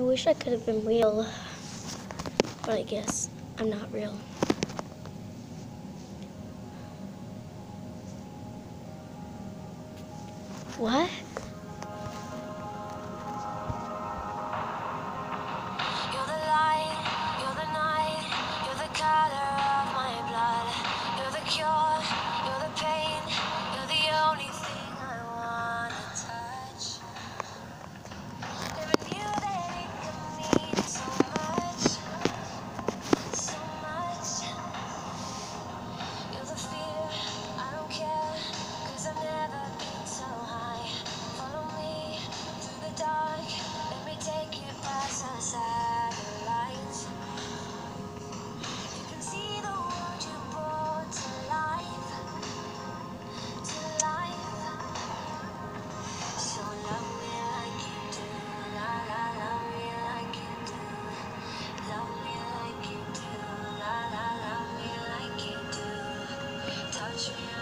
I wish I could have been real, but I guess I'm not real. What? Sure.